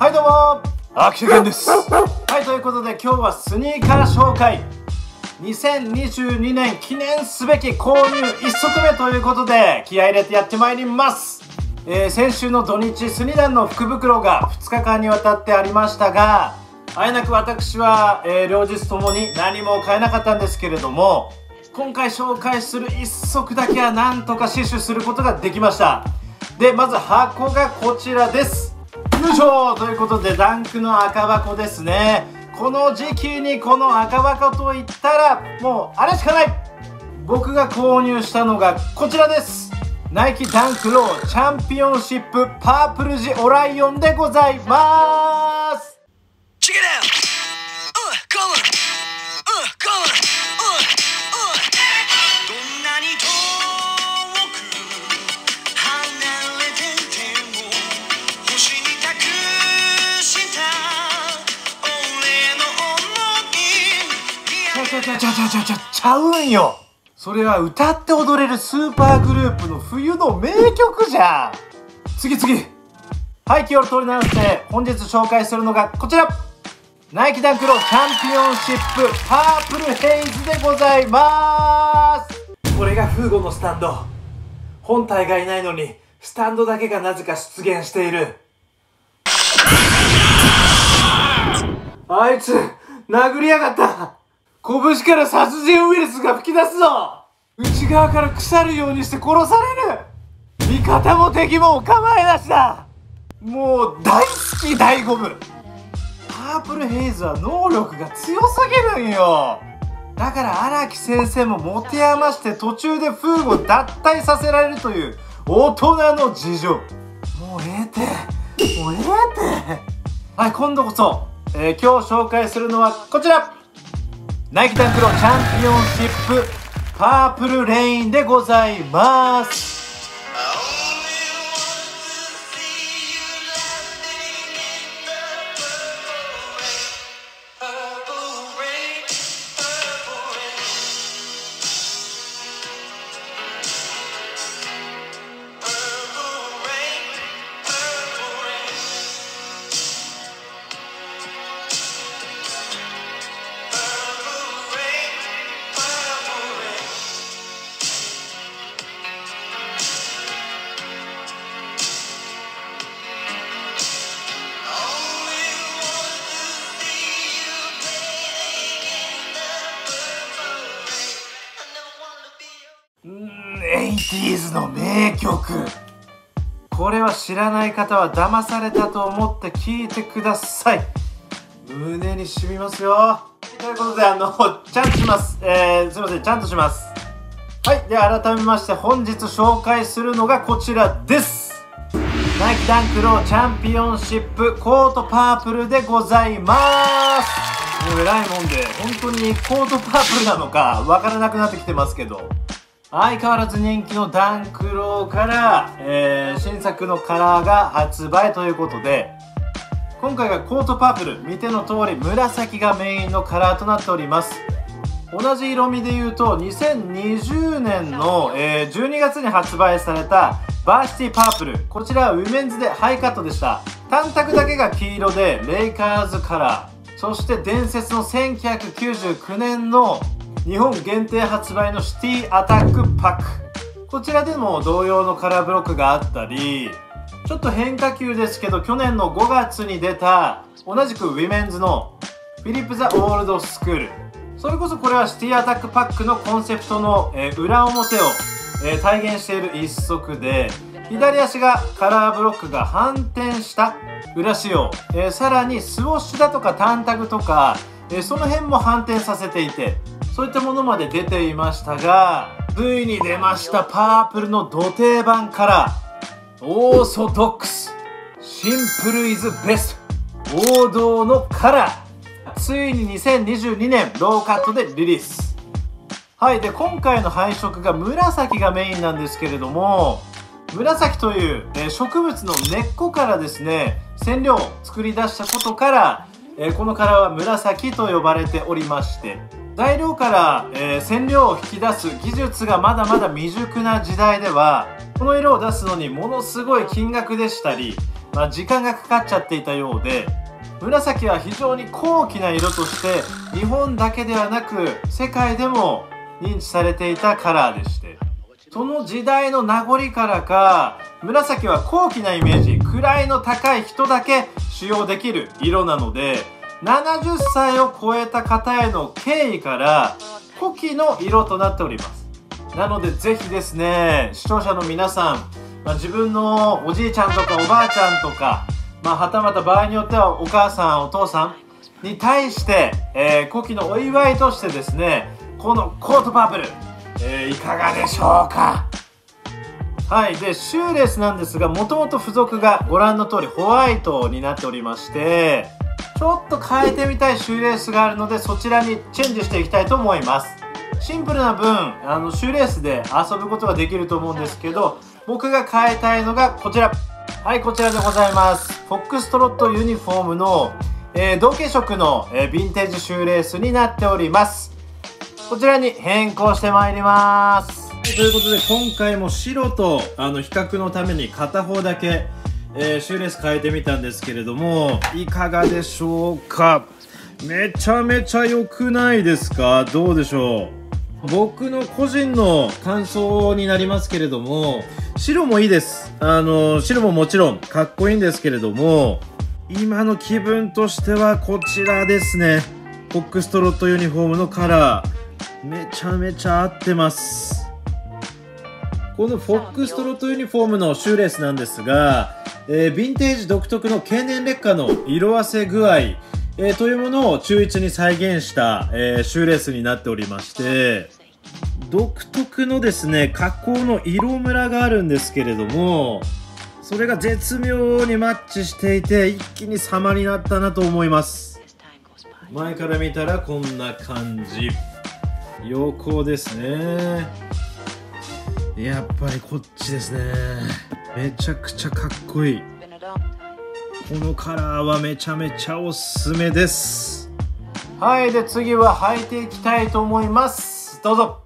はいどうも。秋田健です。はいということで今日はスニーカー紹介。2022年記念すべき購入1足目ということで気合い入れてやってまいります。えー、先週の土日スニダンの福袋が2日間にわたってありましたがあえなく私は、えー、両日ともに何も買えなかったんですけれども今回紹介する1足だけはなんとか死守することができました。でまず箱がこちらですよいしょ。ということでダンクの赤箱ですね。この時期にこの赤箱といったらもうあれしかない。僕が購入したのがこちらです。 Nike Dunk Low Championship Purple ジオライオンでございます。Check it out! Uh, come on! Uh, come ちゃちゃちゃちゃちゃうんよ。それは歌って踊れるスーパーグループの冬の名曲じゃん。次次。はい、気を取り直して本日紹介するのがこちら。ナイキダンクロチャンピオンシップパープルヘイズでございます。これがフーゴのスタンド。本体がいないのにスタンドだけがなぜか出現している。あいつ殴りやがった。拳から殺人ウイルスが吹き出すぞ。内側から腐るようにして殺される。味方も敵もお構いなしだ。もう大好き大ゴム。パープルヘイズは能力が強すぎるんよ。だから荒木先生も持て余して途中でフーゴ脱退させられるという大人の事情。もうええて。もうええて。はい今度こそ、えー、今日紹介するのはこちら。ナイキタンクロチャンピオンシップパープルレインでございます。eighties の名曲。これは知らない方は騙されたと思って聞いてください。胸に染みますよ。ということであのちゃんとします。えー、すいませんちゃんとします。はいでは改めまして本日紹介するのがこちらです。 Nike Dunk Low Championship Court Purple でございます。もう偉いもんで本当に Court Purple なのかわからなくなってきてますけど。相変わらず人気の Dunk Low から、えー、新作のカラーが発売ということで、今回が Court Purple、見ての通り紫がメインのカラーとなっております。同じ色味で言うと、2020年の、えー、12月に発売された Varsity Purple。こちらは women's でハイカットでした。タンタグだけが黄色で、レイカーズカラー。そして伝説の1999年の日本限定発売の City Attack Pack。こちらでも同様のカラーブロックがあったりちょっと変化球ですけど去年の5月に出た同じく women's の Flip the Old School。それこそこれは City Attack Pack のコンセプトの、え、裏表を、え、体現している一足で左足がカラーブロックが反転した裏仕様、え、さらにスウォッシュだとかタンタグとか、えその辺も反転させていてそういったものまで出ていましたがついに出ましたパープルの土定番カラーオーソドックスシンプルイズベスト王道のカラーついに2022年ローカットでリリース。はいで今回の配色が紫がメインなんですけれども紫という、え植物の根っこからですね染料を作り出したことから、えこのカラーは紫と呼ばれておりまして材料から、えー、染料を引き出す技術がまだまだ未熟な時代ではこの色を出すのにものすごい金額でしたり、まあ、時間がかかっちゃっていたようで紫は非常に高貴な色として日本だけではなく世界でも認知されていたカラーでしてその時代の名残からか紫は高貴なイメージ位の高い人だけ使用できる色なので70歳を超えた方への敬意から古希の色となっております。なのでぜひですね視聴者の皆さん、まあ、自分のおじいちゃんとかおばあちゃんとかまあ、はたまた場合によってはお母さんお父さんに対して、えー、古希のお祝いとしてですねこのコートパープル、えー、いかがでしょうか？はいでシューレースなんですがもともと付属がご覧の通りホワイトになっておりましてちょっと変えてみたいシューレースがあるのでそちらにチェンジしていきたいと思います。シンプルな分あのシューレースで遊ぶことができると思うんですけど僕が変えたいのがこちら。はいこちらでございます。フォックストロットユニフォームの、えー、同系色の、えー、ヴィンテージシューレースになっております。こちらに変更してまいります。ということで今回も白とあの比較のために片方だけ、えー、シューレース変えてみたんですけれどもいかがでしょうか？めちゃめちゃ良くないですか？どうでしょう？僕の個人の感想になりますけれども白もいいです。あの、白ももちろんかっこいいんですけれども、今の気分としてはこちらですね。フォックストロットユニフォームのカラー。めちゃめちゃ合ってます。このフォックストロットユニフォームのシューレースなんですが、えー、ヴィンテージ独特の経年劣化の色あせ具合、えー、というものを中1に再現した、えー、シューレースになっておりまして、独特のですね加工の色ムラがあるんですけれどもそれが絶妙にマッチしていて一気に様になったなと思います。前から見たらこんな感じ。横ですね。やっぱりこっちですね。めちゃくちゃかっこいい。このカラーはめちゃめちゃおすすめです。はいで次は履いていきたいと思います。どうぞ。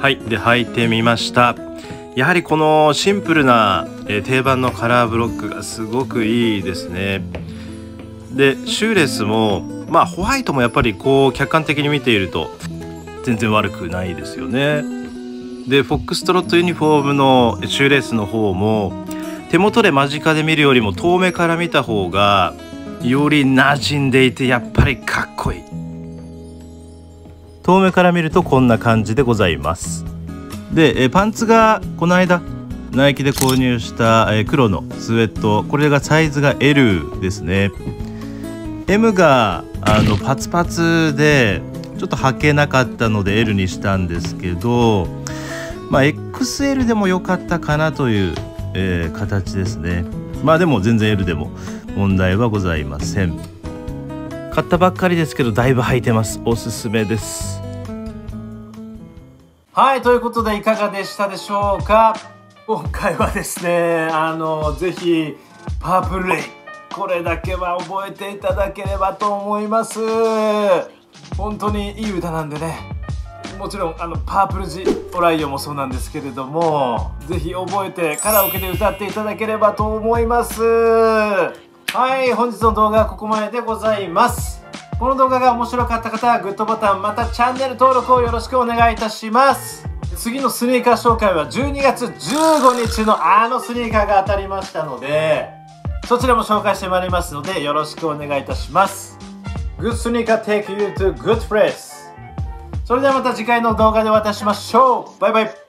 はいで履いてみました。やはりこのシンプルな、え、定番のカラーブロックがすごくいいですね。でシューレスもまあホワイトもやっぱりこう客観的に見ていると全然悪くないですよね。でフォックストロットユニフォームのシューレースの方も手元で間近で見るよりも遠目から見た方がより馴染んでいてやっぱりかっこいい。遠目から見るとこんな感じでございます。で、えパンツがこの間ナイキで購入した、黒のスウェット。これがサイズが L ですね。M があのパツパツでちょっと履けなかったので L にしたんですけどまあ XL でも良かったかなという、えー、形ですね。まあでも全然 L でも問題はございません。買ったばっかりですけどだいぶ履いてます。おすすめです。はい、ということでいかがでしたでしょうか？今回はですね、あの、ぜひ、パープルレイ、これだけは覚えていただければと思います。本当にいい歌なんでね、もちろん、あの、パープルジオライオンもそうなんですけれども、ぜひ覚えてカラオケで歌っていただければと思います。はい、本日の動画はここまででございます。この動画が面白かった方はグッドボタンまたチャンネル登録をよろしくお願いいたします次のスニーカー紹介は12月15日のあのスニーカーが当たりましたのでそちらも紹介してまいりますのでよろしくお願いいたします Good sneaker take you to good place それではまた次回の動画でお会いいたしましょう。バイバイ。